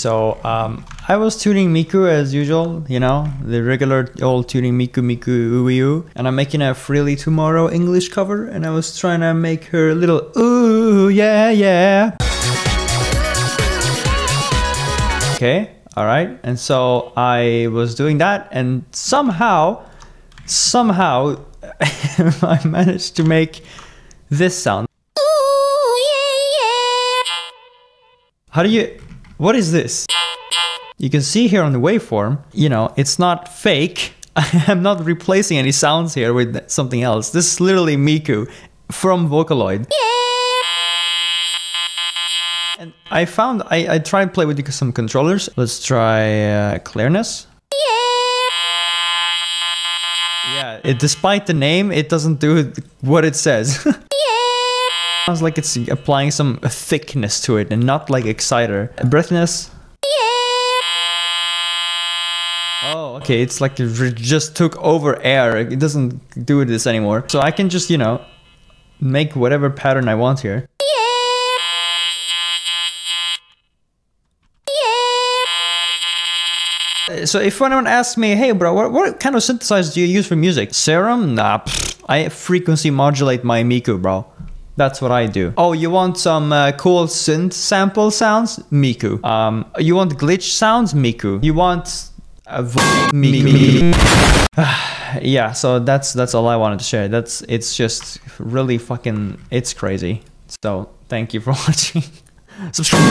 So um, I was tuning Miku as usual, you know, the regular old tuning Miku Miku Uyu, and I'm making a Freely Tomorrow English cover, and I was trying to make her a little ooh yeah yeah. Okay, all right, and so I was doing that, and somehow, somehow, I managed to make this sound. Ooh, yeah, yeah. How do you, what is this? You can see here on the waveform, you know, it's not fake. I'm not replacing any sounds here with something else. This is literally Miku from Vocaloid. And I found, I, I tried to play with some controllers. Let's try uh, clearness. Yeah, it, despite the name, it doesn't do what it says. Sounds like it's applying some thickness to it and not like exciter. Breathiness. Oh, okay, it's like it just took over air. It doesn't do this anymore. So I can just, you know, make whatever pattern I want here. So if anyone asks me, hey bro, what, what kind of synthesizer do you use for music? Serum? Nah, pfft, I frequency modulate my Miku, bro. That's what I do. Oh, you want some uh, cool synth sample sounds? Miku. Um, you want glitch sounds? Miku. You want uh, Miku. yeah, so that's that's all I wanted to share. That's it's just really fucking it's crazy. So thank you for watching. Subscribe.